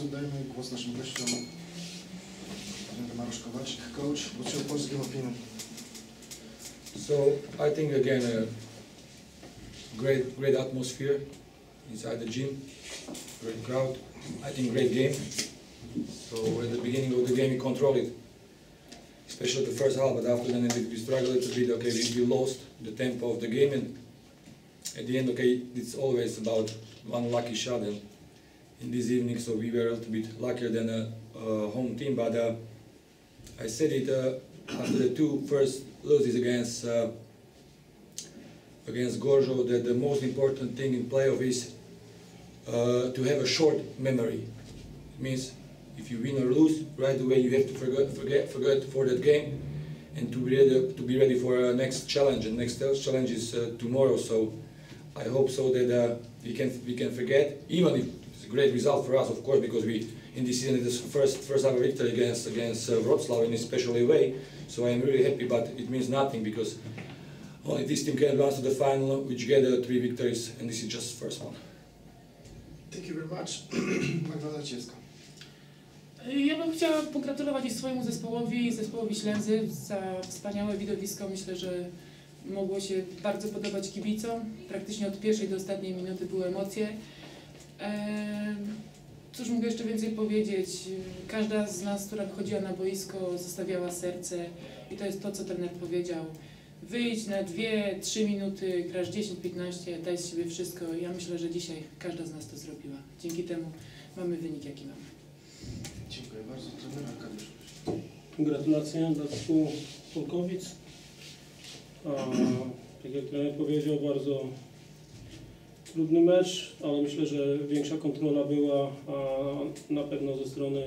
razu dajmy głos naszym gościom. Będę coach. What's your Polski opinion? So I think again a great great atmosphere inside the gym, great crowd. I think great game. So at the beginning of the game we controlled it, especially the first half. But after then we, we struggled a little bit. Okay, we, we lost the tempo of the game, and at the end, okay, it's always about one lucky shot. And in this evening, so we were a little bit luckier than a, a home team. But uh, I said it uh, after the two first loses against uh, against Gorjo that the most important thing in playoff is uh, to have a short memory. It means if you win or lose, right away you have to forget forget forget for that game and to be ready to be ready for a next challenge. And next challenge is uh, tomorrow. So I hope so that uh, we can we can forget even if great result for us, of course, because we in this season it is first first ever victory against against uh, Wrocław in a special way. So I am really happy, but it means nothing because only this team can advance to the final, which get uh, three victories, and this is just first one. Thank you very much. Magdalena Ciewska. Ja bym chciała pogratulować i swojemu zespołowi, i zespołowi Ślęzy za wspaniałe widowisko. Myślę, że mogło się bardzo podobać kibicom. Praktycznie od pierwszej do ostatniej minuty były emocje. Cóż mogę jeszcze więcej powiedzieć? Każda z nas, która wychodziła na boisko, zostawiała serce i to jest to, co trener powiedział. Wyjdź na 2-3 minuty, grasz 10-15, daj z siebie wszystko. Ja myślę, że dzisiaj każda z nas to zrobiła. Dzięki temu mamy wynik, jaki mamy. Dziękuję bardzo. Trener Arkadiusz. Gratulacje dla zespołu Polkowic. A, tak jak trener powiedział, bardzo trudny mecz, ale myślę, że większa kontrola była na pewno ze strony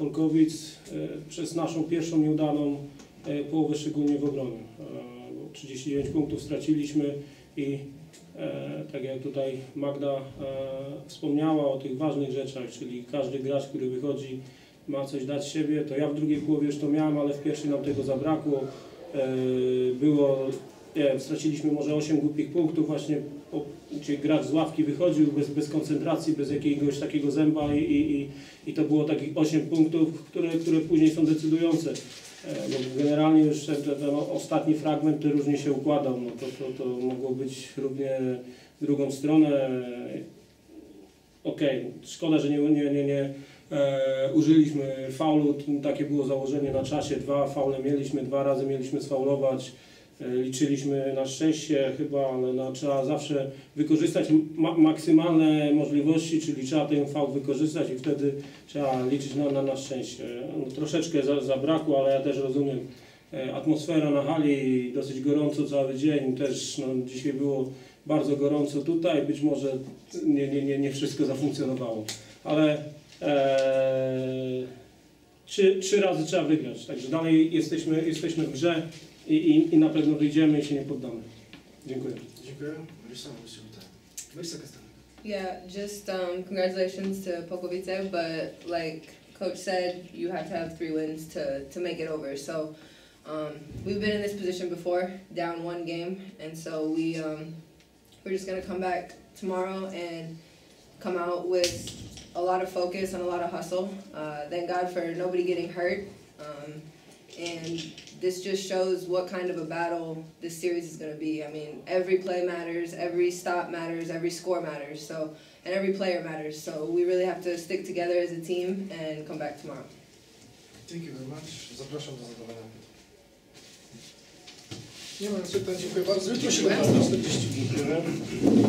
Polkowic e, przez naszą pierwszą nieudaną e, połowę, szczególnie w obronie. E, bo 39 punktów straciliśmy i e, tak jak tutaj Magda e, wspomniała o tych ważnych rzeczach, czyli każdy gracz, który wychodzi ma coś dać siebie, to ja w drugiej połowie już to miałem, ale w pierwszej nam tego zabrakło. E, Było, nie wiem, straciliśmy może 8 głupich punktów właśnie, gdzie gracz z ławki wychodził bez, bez koncentracji, bez jakiegoś takiego zęba i, i, i- to było takich 8 punktów, które, które później są decydujące. E, Bo generalnie już ten, ten, ostatni fragment różnie się układał, no to, to, to mogło być równie drugą stronę. Okej, szkoda, że nie, nie, nie, nie e, użyliśmy faulu, takie było założenie na czasie, dwa faule mieliśmy, dwa razy mieliśmy sfaulować, liczyliśmy na szczęście chyba, ale no, trzeba zawsze wykorzystać ma maksymalne możliwości, czyli trzeba ten faul wykorzystać i wtedy trzeba liczyć na, na, na szczęście. No, troszeczkę za, zabrakło, ale ja też rozumiem, e, atmosfera na hali, dosyć gorąco cały dzień, też no, dzisiaj było bardzo gorąco tutaj, być może nie, nie, nie, nie wszystko zafunkcjonowało, ale Eee, trzy, trzy razy trzeba wygrać, także dalej jesteśmy, jesteśmy w grze i, i, i na pewno wyjdziemy i się nie poddamy. Dziękuję. Dziękuję. Marisa, Marisa. Marisa Kastanek. Yeah, just um, congratulations to Pokovice, but like Coach said, you have to have three wins to, to make it over. So um, we've been in this position before, down one game, and so we um, we're just gonna come back tomorrow and come out with a lot of focus and a lot of hustle. Uh, thank God for nobody getting hurt, um, and this just shows what kind of a battle this series is going to be. I mean, every play matters, every stop matters, every score matters. So, and every player matters. So we really have to stick together as a team and come back tomorrow. Thank you very much. Zapraszam do zadawania pytań. Nie ma pytań. Dziękuję bardzo. Jutro 17.40.